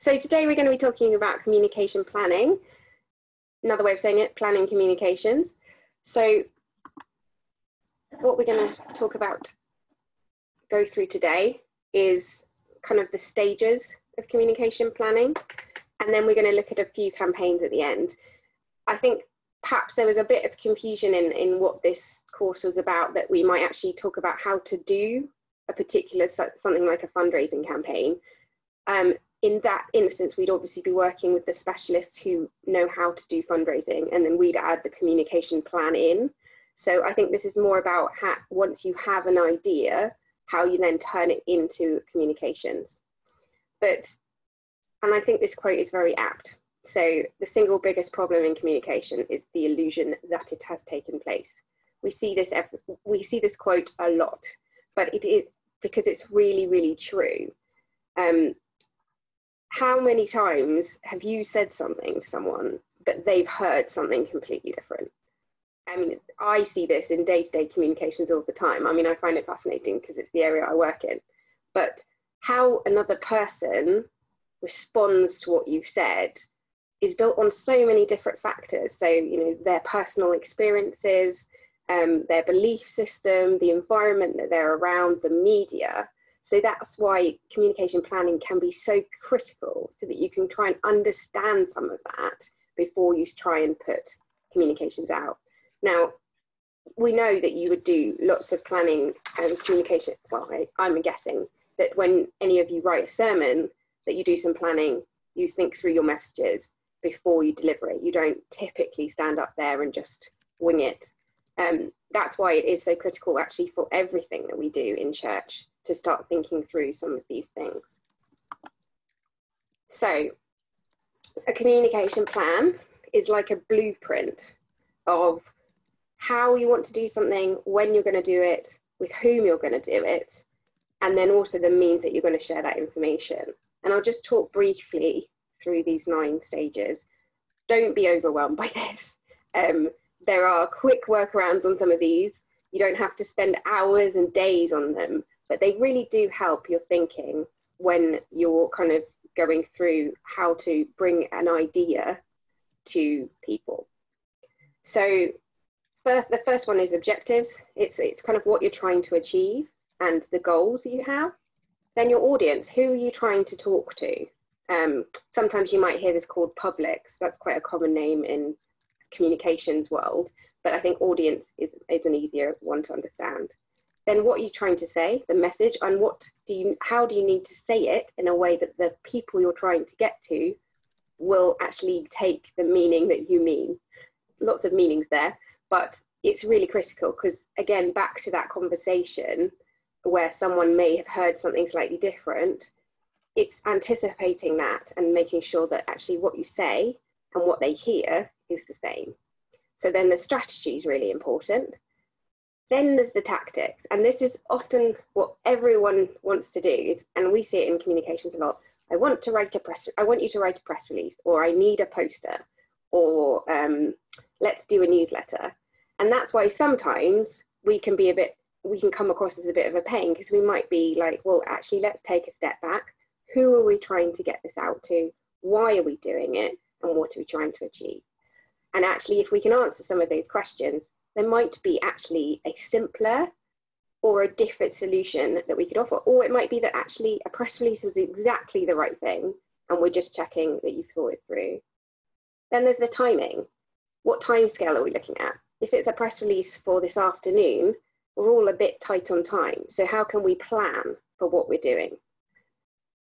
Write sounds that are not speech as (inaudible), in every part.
So today we're going to be talking about communication planning. Another way of saying it, planning communications. So what we're going to talk about, go through today is kind of the stages of communication planning. And then we're going to look at a few campaigns at the end. I think perhaps there was a bit of confusion in, in what this course was about that we might actually talk about how to do a particular something like a fundraising campaign. Um, in that instance, we'd obviously be working with the specialists who know how to do fundraising, and then we'd add the communication plan in. So I think this is more about how, once you have an idea, how you then turn it into communications. But, and I think this quote is very apt. So the single biggest problem in communication is the illusion that it has taken place. We see this, we see this quote a lot, but it is because it's really, really true. Um, how many times have you said something to someone, but they've heard something completely different? I mean, I see this in day to day communications all the time. I mean, I find it fascinating because it's the area I work in. But how another person responds to what you've said is built on so many different factors. So, you know, their personal experiences, um, their belief system, the environment that they're around, the media. So that's why communication planning can be so critical so that you can try and understand some of that before you try and put communications out. Now, we know that you would do lots of planning and communication. Well, I, I'm guessing that when any of you write a sermon, that you do some planning, you think through your messages before you deliver it. You don't typically stand up there and just wing it um, that's why it is so critical actually for everything that we do in church to start thinking through some of these things. So a communication plan is like a blueprint of how you want to do something, when you're going to do it, with whom you're going to do it, and then also the means that you're going to share that information. And I'll just talk briefly through these nine stages. Don't be overwhelmed by (laughs) this. Um, there are quick workarounds on some of these. You don't have to spend hours and days on them, but they really do help your thinking when you're kind of going through how to bring an idea to people. So first, the first one is objectives. It's, it's kind of what you're trying to achieve and the goals you have. Then your audience, who are you trying to talk to? Um, sometimes you might hear this called publics. That's quite a common name in communications world, but I think audience is, is an easier one to understand. Then what are you trying to say, the message, and what do you, how do you need to say it in a way that the people you're trying to get to will actually take the meaning that you mean. Lots of meanings there, but it's really critical because again, back to that conversation where someone may have heard something slightly different, it's anticipating that and making sure that actually what you say and what they hear is the same. So then the strategy is really important. Then there's the tactics, and this is often what everyone wants to do. Is, and we see it in communications a lot. I want to write a press. I want you to write a press release, or I need a poster, or um, let's do a newsletter. And that's why sometimes we can be a bit. We can come across as a bit of a pain because we might be like, well, actually, let's take a step back. Who are we trying to get this out to? Why are we doing it? And what are we trying to achieve? And actually, if we can answer some of those questions, there might be actually a simpler or a different solution that we could offer. Or it might be that actually a press release was exactly the right thing and we're just checking that you've thought it through. Then there's the timing. What time scale are we looking at? If it's a press release for this afternoon, we're all a bit tight on time. So how can we plan for what we're doing?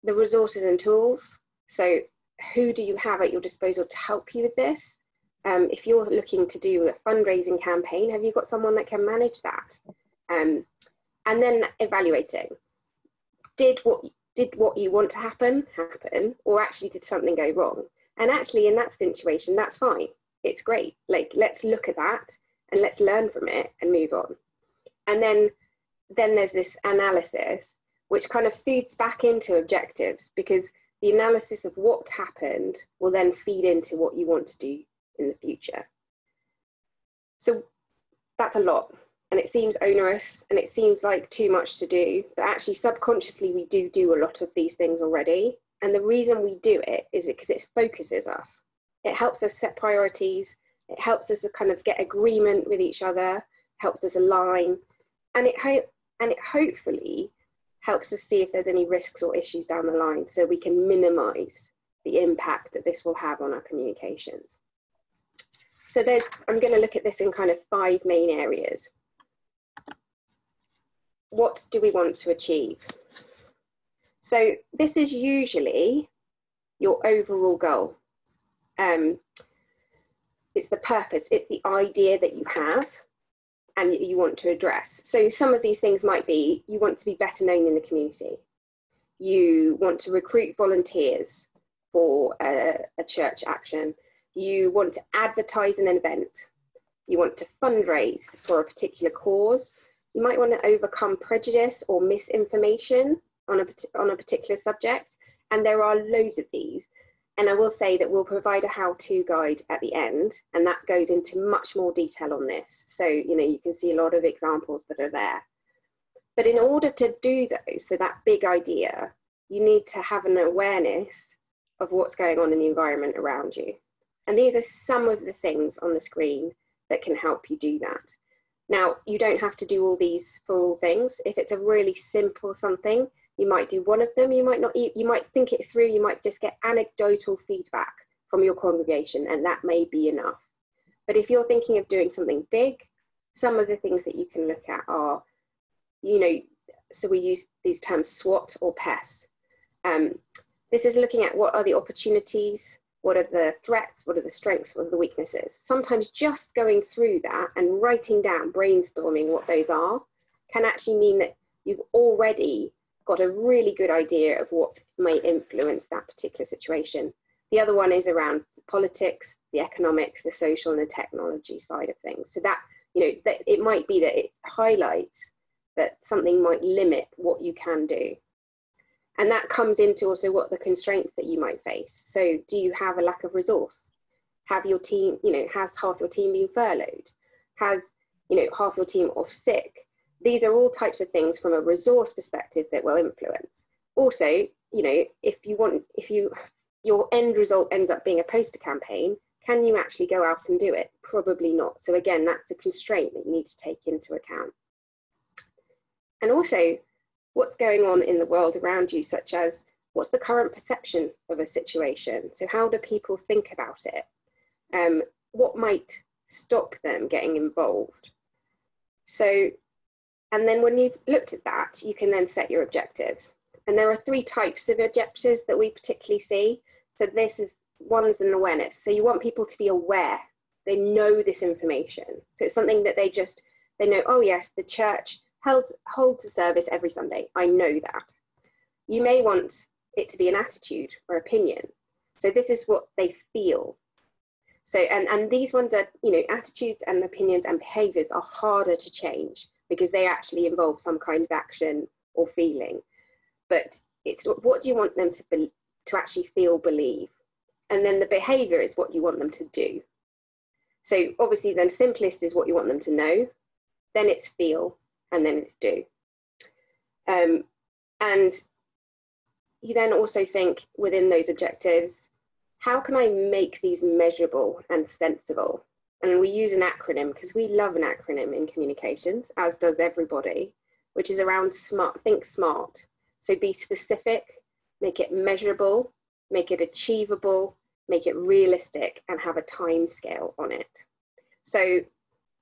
The resources and tools. So who do you have at your disposal to help you with this? Um, if you're looking to do a fundraising campaign, have you got someone that can manage that? Um, and then evaluating. Did what did what you want to happen happen, or actually did something go wrong? And actually, in that situation, that's fine. It's great. Like let's look at that and let's learn from it and move on. And then then there's this analysis, which kind of feeds back into objectives because the analysis of what happened will then feed into what you want to do in the future. So that's a lot and it seems onerous and it seems like too much to do, but actually subconsciously we do do a lot of these things already. And the reason we do it is because it focuses us. It helps us set priorities. It helps us to kind of get agreement with each other, helps us align, and it ho- and it hopefully helps us see if there's any risks or issues down the line so we can minimize the impact that this will have on our communications. So there's, I'm going to look at this in kind of five main areas. What do we want to achieve? So this is usually your overall goal. Um, it's the purpose, it's the idea that you have and you want to address. So some of these things might be you want to be better known in the community. You want to recruit volunteers for a, a church action. You want to advertise an event. You want to fundraise for a particular cause. You might want to overcome prejudice or misinformation on a, on a particular subject. And there are loads of these. And I will say that we'll provide a how-to guide at the end, and that goes into much more detail on this. So, you know, you can see a lot of examples that are there. But in order to do those, so that big idea, you need to have an awareness of what's going on in the environment around you. And these are some of the things on the screen that can help you do that. Now, you don't have to do all these for all things. If it's a really simple something, you might do one of them you might not you might think it through you might just get anecdotal feedback from your congregation and that may be enough but if you're thinking of doing something big some of the things that you can look at are you know so we use these terms SWOT or PEST um, this is looking at what are the opportunities what are the threats what are the strengths what are the weaknesses sometimes just going through that and writing down brainstorming what those are can actually mean that you've already got a really good idea of what may influence that particular situation. The other one is around politics, the economics, the social and the technology side of things. So that, you know, that it might be that it highlights that something might limit what you can do. And that comes into also what the constraints that you might face. So do you have a lack of resource? Have your team, you know, has half your team been furloughed? Has, you know, half your team off sick? these are all types of things from a resource perspective that will influence. Also, you know, if you want, if you, your end result ends up being a poster campaign, can you actually go out and do it? Probably not. So again, that's a constraint that you need to take into account. And also, what's going on in the world around you, such as what's the current perception of a situation? So how do people think about it? Um, what might stop them getting involved? So and then when you've looked at that, you can then set your objectives. And there are three types of objectives that we particularly see. So this is one's an awareness. So you want people to be aware. They know this information. So it's something that they just, they know, oh yes, the church holds, holds a service every Sunday. I know that. You may want it to be an attitude or opinion. So this is what they feel. So, and, and these ones are, you know, attitudes and opinions and behaviors are harder to change because they actually involve some kind of action or feeling. But it's what do you want them to be, to actually feel, believe, and then the behaviour is what you want them to do. So obviously, then simplest is what you want them to know, then it's feel, and then it's do. Um, and you then also think within those objectives, how can I make these measurable and sensible? And we use an acronym because we love an acronym in communications, as does everybody, which is around smart, think smart. So be specific, make it measurable, make it achievable, make it realistic, and have a time scale on it. So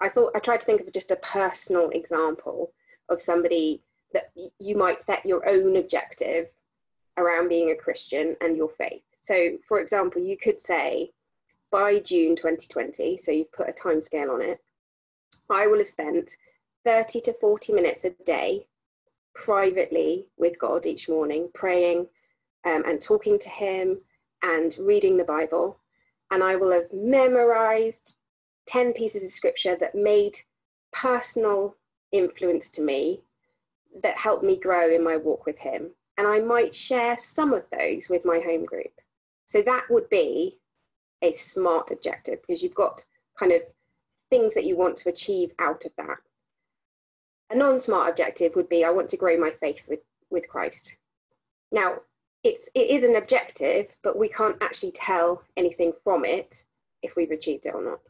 I thought I tried to think of just a personal example of somebody that you might set your own objective around being a Christian and your faith. So, for example, you could say, by June 2020, so you've put a time scale on it, I will have spent 30 to 40 minutes a day privately with God each morning, praying um, and talking to Him and reading the Bible. And I will have memorized 10 pieces of scripture that made personal influence to me that helped me grow in my walk with Him. And I might share some of those with my home group. So that would be a smart objective because you've got kind of things that you want to achieve out of that. A non-smart objective would be I want to grow my faith with, with Christ. Now, it's it is an objective, but we can't actually tell anything from it if we've achieved it or not.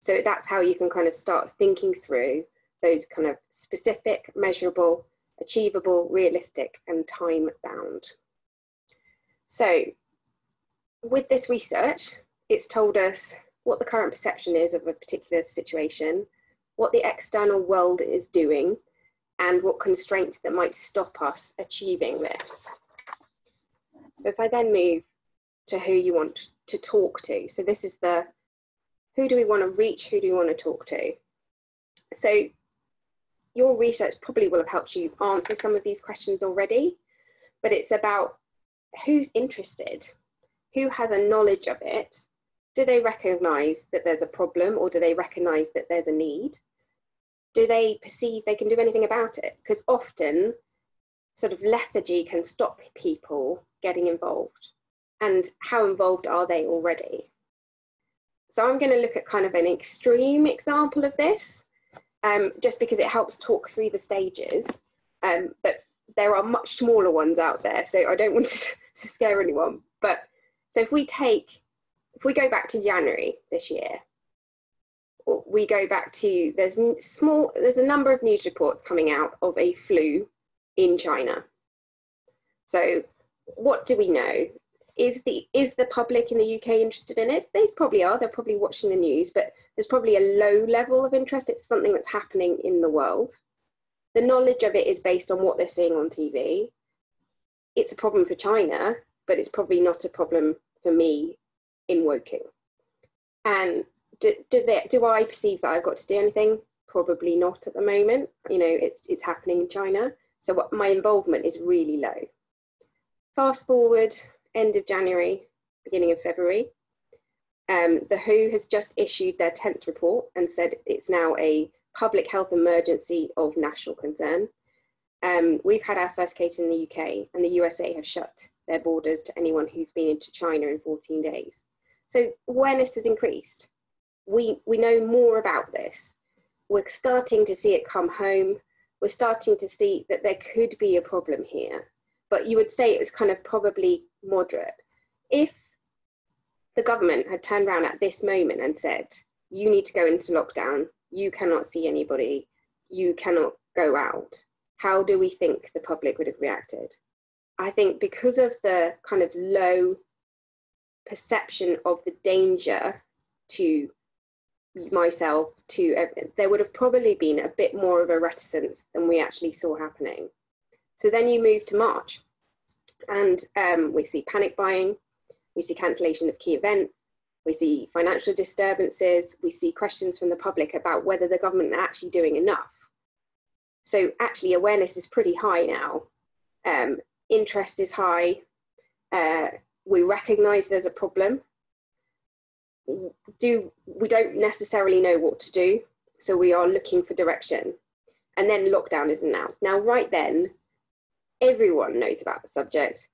So that's how you can kind of start thinking through those kind of specific, measurable, achievable, realistic, and time bound. So with this research, it's told us what the current perception is of a particular situation, what the external world is doing, and what constraints that might stop us achieving this. So if I then move to who you want to talk to, so this is the who do we want to reach, who do we want to talk to? So your research probably will have helped you answer some of these questions already, but it's about who's interested, who has a knowledge of it, do they recognize that there's a problem or do they recognize that there's a need? Do they perceive they can do anything about it? Because often, sort of lethargy can stop people getting involved. And how involved are they already? So I'm going to look at kind of an extreme example of this, um, just because it helps talk through the stages. Um, but there are much smaller ones out there, so I don't (laughs) want to, to scare anyone. But so if we take if we go back to January this year, we go back to there's small there's a number of news reports coming out of a flu in China. So what do we know? Is the is the public in the UK interested in it? They probably are. They're probably watching the news, but there's probably a low level of interest. It's something that's happening in the world. The knowledge of it is based on what they're seeing on TV. It's a problem for China, but it's probably not a problem for me in Woking. And do, do, they, do I perceive that I've got to do anything? Probably not at the moment. You know, it's, it's happening in China. So what, my involvement is really low. Fast forward, end of January, beginning of February. Um, the WHO has just issued their 10th report and said it's now a public health emergency of national concern. Um, we've had our first case in the UK, and the USA have shut their borders to anyone who's been into China in 14 days. So awareness has increased. We, we know more about this. We're starting to see it come home. We're starting to see that there could be a problem here. But you would say it was kind of probably moderate. If the government had turned around at this moment and said, you need to go into lockdown, you cannot see anybody, you cannot go out, how do we think the public would have reacted? I think because of the kind of low perception of the danger to myself to there would have probably been a bit more of a reticence than we actually saw happening so then you move to march and um, we see panic buying we see cancellation of key events we see financial disturbances we see questions from the public about whether the government are actually doing enough. So actually awareness is pretty high now. Um, interest is high. Uh, we recognize there's a problem. Do we don't necessarily know what to do so we are looking for direction. And then lockdown is announced now right then everyone knows about the subject.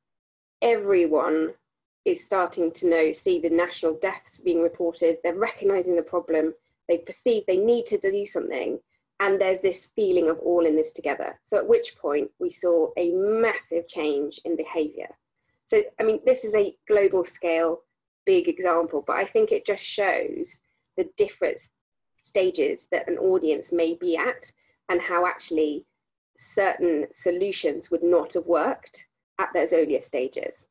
Everyone is starting to know see the national deaths being reported. They're recognizing the problem. They perceive they need to do something. And there's this feeling of all in this together. So at which point we saw a massive change in behavior. So, I mean, this is a global scale, big example, but I think it just shows the different stages that an audience may be at and how actually certain solutions would not have worked at those earlier stages.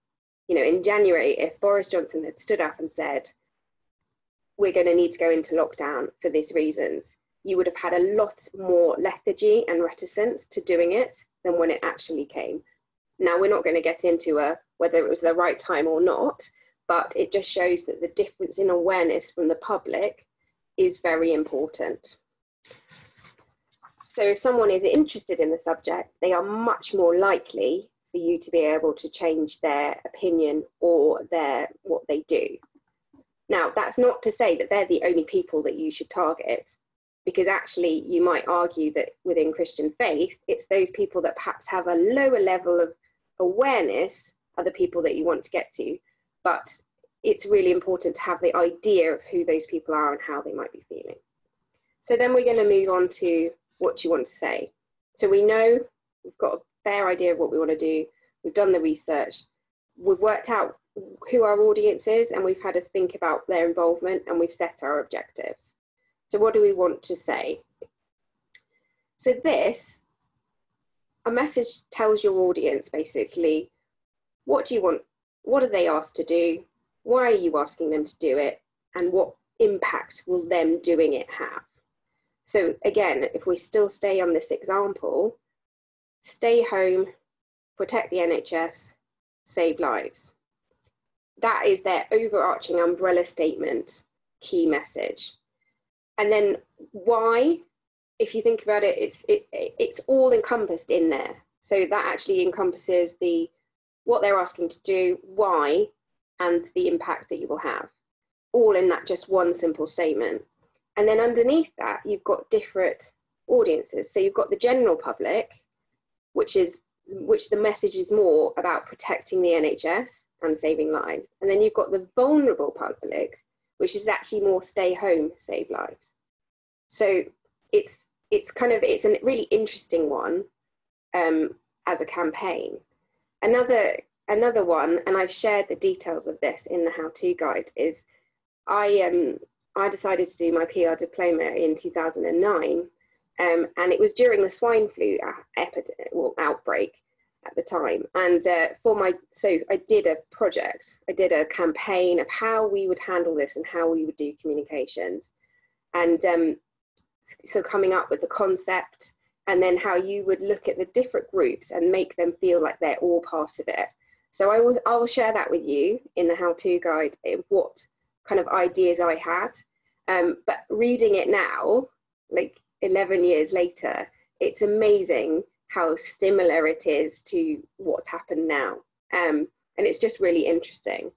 You know, in January, if Boris Johnson had stood up and said, we're going to need to go into lockdown for these reasons, you would have had a lot more lethargy and reticence to doing it than when it actually came. Now, we're not going to get into a whether it was the right time or not, but it just shows that the difference in awareness from the public is very important. So if someone is interested in the subject, they are much more likely for you to be able to change their opinion or their what they do. Now, that's not to say that they're the only people that you should target, because actually you might argue that within Christian faith, it's those people that perhaps have a lower level of awareness are the people that you want to get to. But it's really important to have the idea of who those people are and how they might be feeling. So then we're going to move on to what you want to say. So we know we've got a fair idea of what we want to do. We've done the research. we've worked out who our audience is and we've had to think about their involvement and we've set our objectives. So what do we want to say? So this, a message tells your audience basically, what do you want, what are they asked to do? Why are you asking them to do it? And what impact will them doing it have? So again, if we still stay on this example, stay home, protect the NHS, save lives. That is their overarching umbrella statement, key message. And then why, if you think about it, it's, it, it's all encompassed in there. So that actually encompasses the what they're asking to do, why, and the impact that you will have, all in that just one simple statement. And then underneath that, you've got different audiences. So you've got the general public, which is which the message is more about protecting the NHS and saving lives. And then you've got the vulnerable public, which is actually more stay home, save lives. So it's it's kind of it's a really interesting one um, as a campaign. Another another one, and I've shared the details of this in the how-to guide, is I um I decided to do my PR diploma in 2009 um, and it was during the swine flu epidemic, well, outbreak at the time. And uh, for my, so I did a project, I did a campaign of how we would handle this and how we would do communications. And um, so coming up with the concept and then how you would look at the different groups and make them feel like they're all part of it. So I will, I will share that with you in the how-to guide what kind of ideas I had. Um, but reading it now, like 11 years later, it's amazing how similar it is to what's happened now. Um, and it's just really interesting.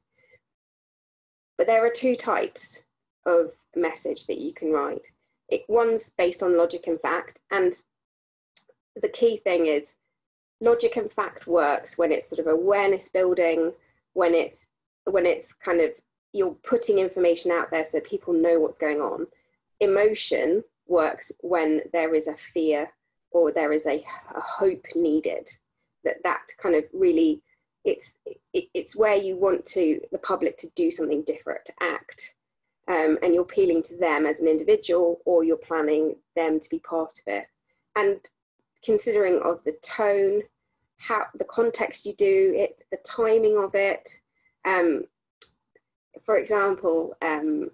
But there are two types of message that you can write. It, one's based on logic and fact, and the key thing is logic and fact works when it's sort of awareness building, when it's when it's kind of you're putting information out there so people know what's going on. Emotion works when there is a fear or there is a, a hope needed that that kind of really it's it, it's where you want to the public to do something different to act um, and you're appealing to them as an individual or you're planning them to be part of it and considering of the tone how the context you do it the timing of it um, for example um,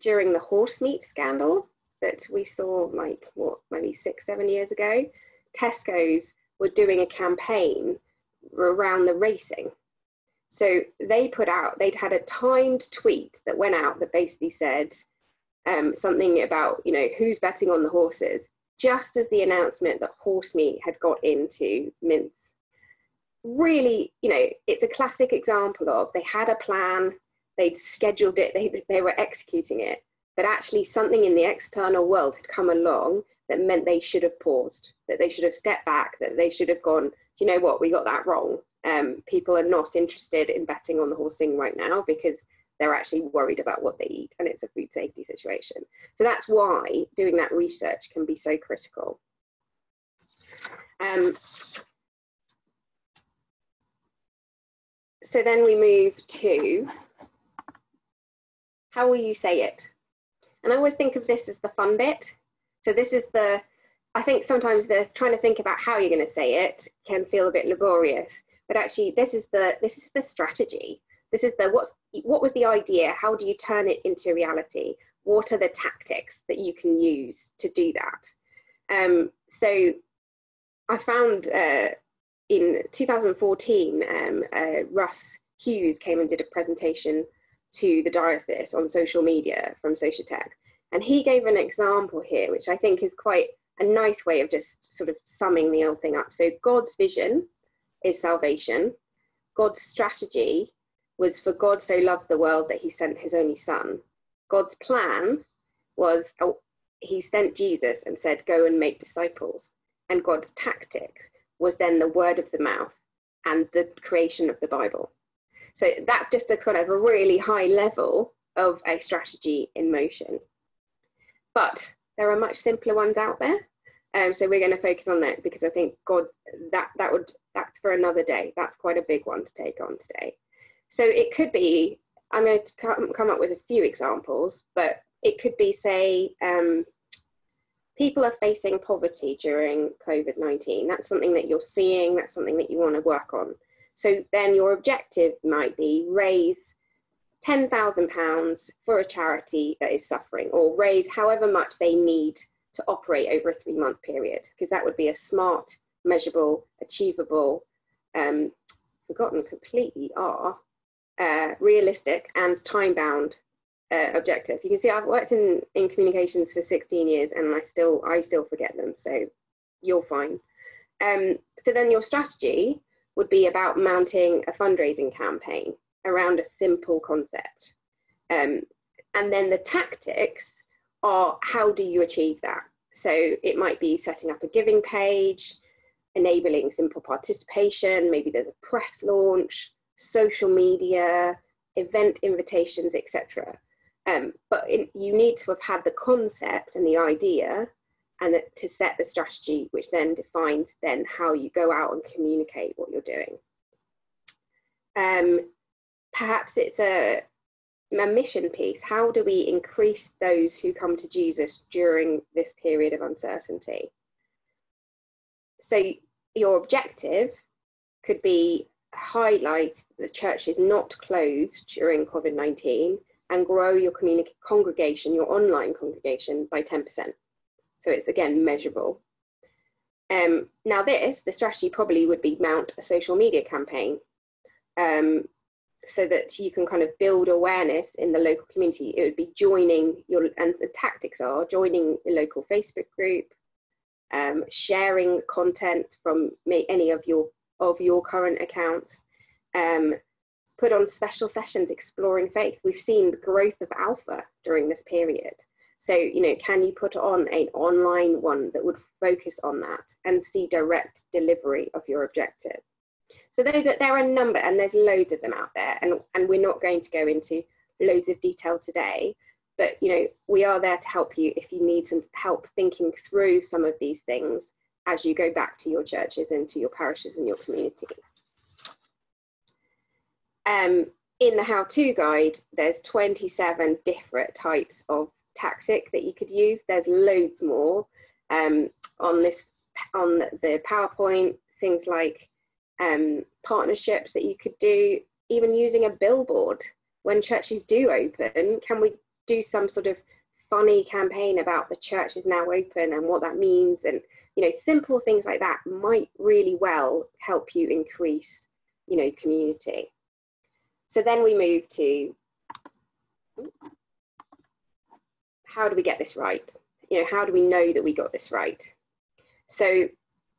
during the horse meat scandal that we saw like what maybe six seven years ago tesco's were doing a campaign around the racing. So they put out they'd had a timed tweet that went out that basically said um, something about you know who's betting on the horses just as the announcement that horse meat had got into mince really you know it's a classic example of they had a plan they'd scheduled it, they, they were executing it, but actually something in the external world had come along that meant they should have paused, that they should have stepped back, that they should have gone, you know what, we got that wrong. Um, people are not interested in betting on the horsing right now because they're actually worried about what they eat and it's a food safety situation. So that's why doing that research can be so critical. Um, so then we move to how will you say it? And I always think of this as the fun bit. So this is the, I think sometimes the trying to think about how you're going to say it can feel a bit laborious, but actually this is the this is the strategy. This is the what's what was the idea? How do you turn it into reality? What are the tactics that you can use to do that? Um, so I found uh, in 2014, um, uh, Russ Hughes came and did a presentation to the diocese on social media from Sociotech. And he gave an example here, which I think is quite a nice way of just sort of summing the whole thing up. So God's vision is salvation. God's strategy was for God so loved the world that he sent his only son. God's plan was oh, he sent Jesus and said, go and make disciples. And God's tactics was then the word of the mouth and the creation of the Bible. So that's just a kind of a really high level of a strategy in motion. But there are much simpler ones out there. Um, so we're going to focus on that because I think God that that would that's for another day. That's quite a big one to take on today. So it could be I'm going to come, come up with a few examples, but it could be say um, people are facing poverty during COVID 19. That's something that you're seeing, that's something that you want to work on. So then your objective might be raise £10,000 for a charity that is suffering, or raise however much they need to operate over a three month period, because that would be a smart, measurable, achievable, um, forgotten completely are, uh, realistic and time bound uh, objective. You can see I've worked in, in communications for 16 years and I still I still forget them. So you're fine. Um, so then your strategy would be about mounting a fundraising campaign around a simple concept. Um, and then the tactics are how do you achieve that? So it might be setting up a giving page, enabling simple participation, maybe there's a press launch, social media, event invitations, etc. Um, but you need to have had the concept and the idea and that, to set the strategy, which then defines then how you go out and communicate what you're doing. Um, perhaps it's a, a mission piece. How do we increase those who come to Jesus during this period of uncertainty? So your objective could be highlight the church is not closed during COVID 19 and grow your community congregation, your online congregation, by 10%. So it's again measurable. Um, now, this, the strategy probably would be mount a social media campaign um, so that you can kind of build awareness in the local community. It would be joining your, and the tactics are joining a local Facebook group, um, sharing content from any of your of your current accounts, um, put on special sessions exploring faith. We've seen the growth of Alpha during this period. So, you know, can you put on an online one that would focus on that and see direct delivery of your objective? So those are, there are a number, and there's loads of them out there, and, and we're not going to go into loads of detail today, but you know, we are there to help you if you need some help thinking through some of these things as you go back to your churches and to your parishes and your communities. Um, in the how-to guide, there's 27 different types of tactic that you could use. There's loads more um, on this on the PowerPoint. Things like um, partnerships that you could do, even using a billboard when churches do open. Can we do some sort of funny campaign about the church is now open and what that means and you know simple things like that might really well help you increase you know community so then we move to how do we get this right? You know, how do we know that we got this right? So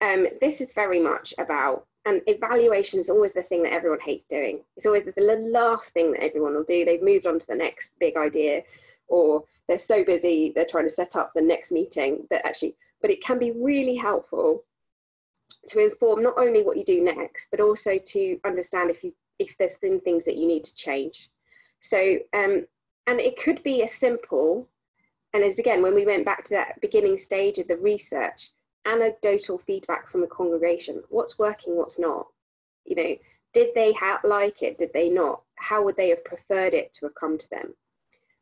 um, this is very much about, and evaluation is always the thing that everyone hates doing. It's always the, last thing that everyone will do. They've moved on to the next big idea, or they're so busy, they're trying to set up the next meeting that actually, but it can be really helpful to inform not only what you do next, but also to understand if you if there's thin things that you need to change. So, um, and it could be as simple, and as again, when we went back to that beginning stage of the research, anecdotal feedback from the congregation. What's working, what's not? You know, did they ha- like it? Did they not? How would they have preferred it to have come to them?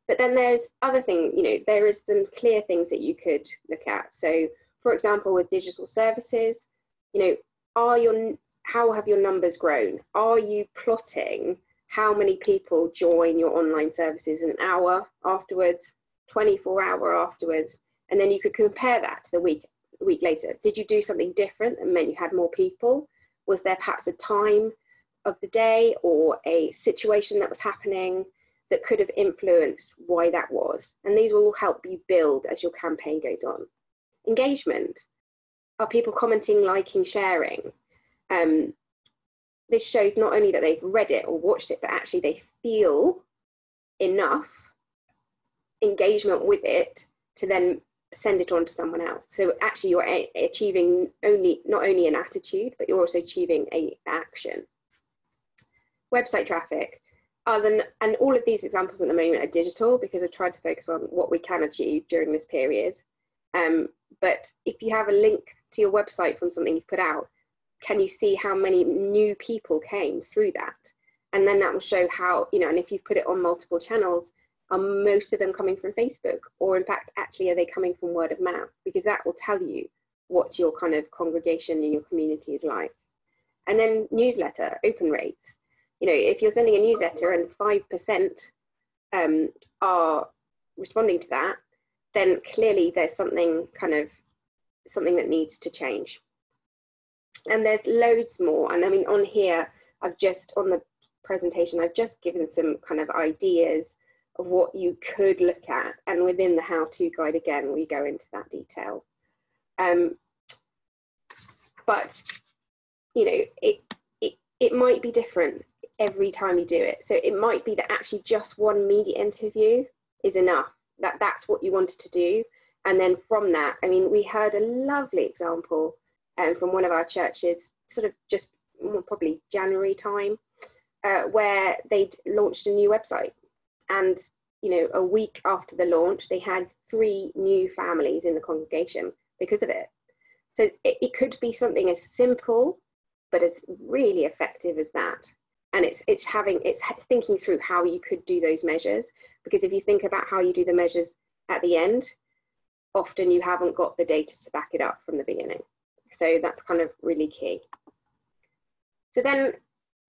But then there's other things, you know, there is some clear things that you could look at. So, for example, with digital services, you know, are your how have your numbers grown? Are you plotting how many people join your online services an hour afterwards, 24 hour afterwards, and then you could compare that to the week week later. Did you do something different and meant you had more people? Was there perhaps a time of the day or a situation that was happening that could have influenced why that was? And these will all help you build as your campaign goes on. Engagement. Are people commenting, liking, sharing? Um, this shows not only that they've read it or watched it, but actually they feel enough engagement with it to then send it on to someone else. So actually you're a- achieving only not only an attitude, but you're also achieving a action. Website traffic. Other than, and all of these examples at the moment are digital because I've tried to focus on what we can achieve during this period. Um, but if you have a link to your website from something you've put out, can you see how many new people came through that? And then that will show how, you know, and if you've put it on multiple channels, are most of them coming from Facebook? Or in fact, actually, are they coming from word of mouth? Because that will tell you what your kind of congregation and your community is like. And then newsletter open rates. You know, if you're sending a newsletter and 5% um, are responding to that, then clearly there's something kind of something that needs to change. And there's loads more. And I mean, on here, I've just, on the presentation, I've just given some kind of ideas of what you could look at. And within the how-to guide, again, we go into that detail. Um, but, you know, it, it, it might be different every time you do it. So it might be that actually just one media interview is enough. That that's what you wanted to do. And then from that, I mean, we heard a lovely example um, from one of our churches, sort of just probably January time, uh, where they'd launched a new website. And, you know, a week after the launch, they had three new families in the congregation because of it. So it, it could be something as simple, but as really effective as that. And it's, it's having, it's thinking through how you could do those measures. Because if you think about how you do the measures at the end, often you haven't got the data to back it up from the beginning. So that's kind of really key. So then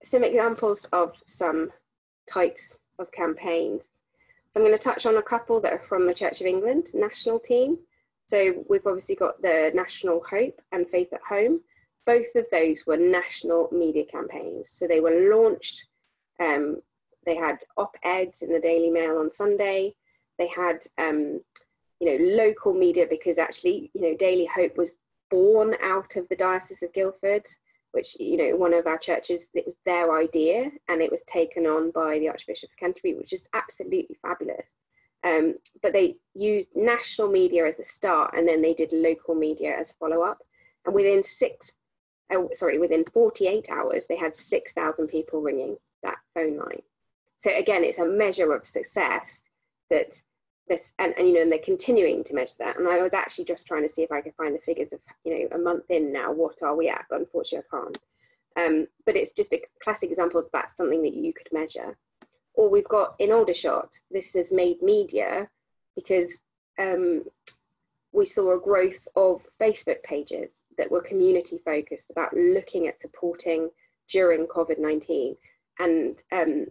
some examples of some types of campaigns. So I'm going to touch on a couple that are from the Church of England national team. So we've obviously got the National Hope and Faith at Home. Both of those were national media campaigns. So they were launched, um, they had op-eds in the Daily Mail on Sunday. They had um, you know, local media because actually, you know, Daily Hope was born out of the Diocese of Guildford, which, you know, one of our churches, it was their idea and it was taken on by the Archbishop of Canterbury, which is absolutely fabulous. Um, but they used national media as a start and then they did local media as follow up. And within six, oh, sorry, within 48 hours, they had 6,000 people ringing that phone line. So again, it's a measure of success that this and, and you know and they're continuing to measure that. And i was actually just trying to see if i could find the figures of you know a month in now what are we at? But unfortunately i can't. Um, but it's just a classic example of that's something that you could measure. Or we've got in aldershot this has made media because um, we saw a growth of facebook pages that were community focused about looking at supporting during covid-19 and um,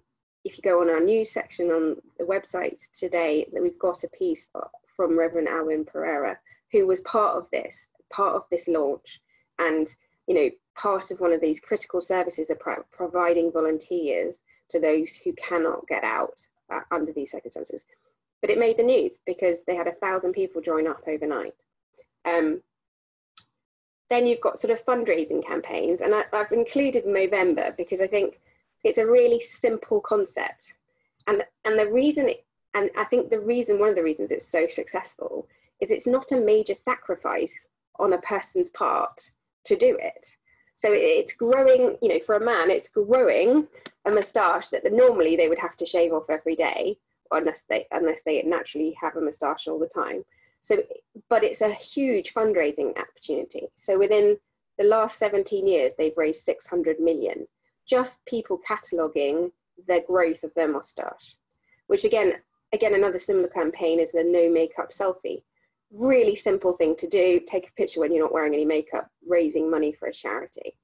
if you go on our news section on the website today, that we've got a piece from Reverend Alwyn Pereira, who was part of this, part of this launch, and you know, part of one of these critical services are pro providing volunteers to those who cannot get out uh, under these circumstances. But it made the news because they had a thousand people join up overnight. Um, then you've got sort of fundraising campaigns, and I, I've included Movember because I think it's a really simple concept. And, and the reason, it, and I think the reason, one of the reasons it's so successful is it's not a major sacrifice on a person's part to do it. So it's growing, you know, for a man, it's growing a moustache that normally they would have to shave off every day, unless they unless they naturally have a moustache all the time. So, but it's a huge fundraising opportunity. So within the last 17 years, they've raised 600 million just people cataloging the growth of their mustache, which again, again, another similar campaign is the no makeup selfie. Really simple thing to do. Take a picture when you're not wearing any makeup, raising money for a charity.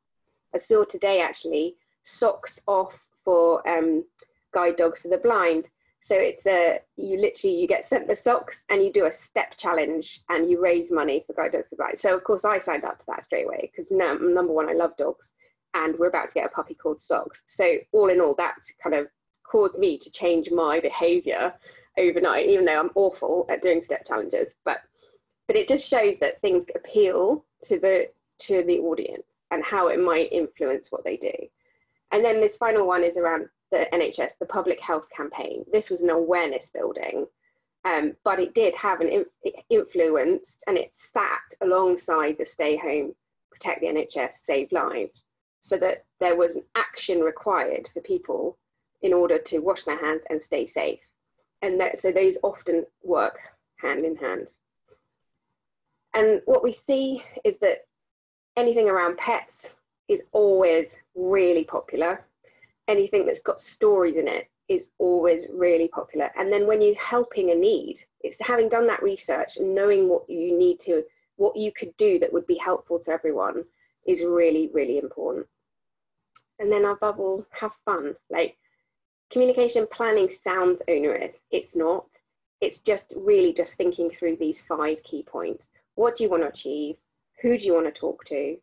I saw today actually socks off for um, guide dogs for the blind. So it's a you literally you get sent the socks and you do a step challenge and you raise money for guide dogs for the blind. So of course I signed up to that straight away because number one I love dogs and we're about to get a puppy called Socks. So all in all, that kind of caused me to change my behaviour overnight, even though I'm awful at doing step challenges. But but it just shows that things appeal to the to the audience and how it might influence what they do. And then this final one is around the NHS, the public health campaign. This was an awareness building, um, but it did have an in, influence and it sat alongside the stay home, protect the NHS, save lives so that there was an action required for people in order to wash their hands and stay safe. And that, so those often work hand in hand. And what we see is that anything around pets is always really popular. Anything that's got stories in it is always really popular. And then when you're helping a need, it's having done that research and knowing what you need to, what you could do that would be helpful to everyone is really, really important. And then above all, have fun. Like communication planning sounds onerous. It's not. It's just really just thinking through these five key points. What do you want to achieve? Who do you want to talk to?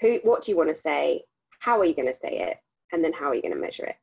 Who, what do you want to say? How are you going to say it? And then how are you going to measure it?